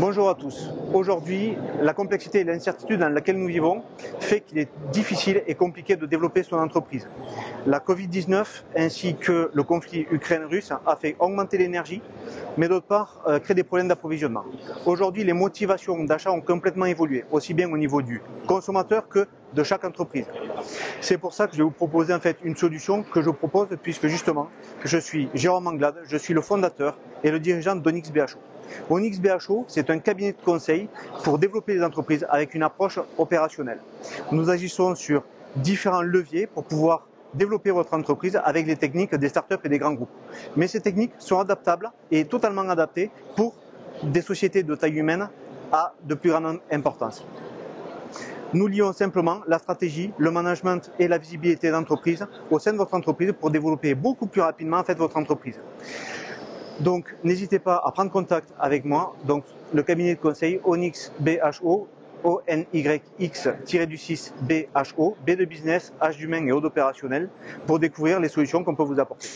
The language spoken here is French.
Bonjour à tous. Aujourd'hui, la complexité et l'incertitude dans laquelle nous vivons fait qu'il est difficile et compliqué de développer son entreprise. La Covid-19 ainsi que le conflit ukraine-russe a fait augmenter l'énergie, mais d'autre part euh, créer des problèmes d'approvisionnement. Aujourd'hui, les motivations d'achat ont complètement évolué, aussi bien au niveau du consommateur que de chaque entreprise. C'est pour ça que je vais vous proposer en fait une solution que je propose puisque justement je suis Jérôme Anglade, je suis le fondateur et le dirigeant d'Onyx BHO. Onyx BHO, c'est un cabinet de conseil pour développer les entreprises avec une approche opérationnelle. Nous agissons sur différents leviers pour pouvoir développer votre entreprise avec les techniques des startups et des grands groupes. Mais ces techniques sont adaptables et totalement adaptées pour des sociétés de taille humaine à de plus grande importance. Nous lions simplement la stratégie, le management et la visibilité d'entreprise au sein de votre entreprise pour développer beaucoup plus rapidement votre entreprise. Donc, n'hésitez pas à prendre contact avec moi. Donc, le cabinet de conseil Onyx BHO, O-N-Y-X-du-6 BHO, B de business, H d'humain et O d'opérationnel, pour découvrir les solutions qu'on peut vous apporter.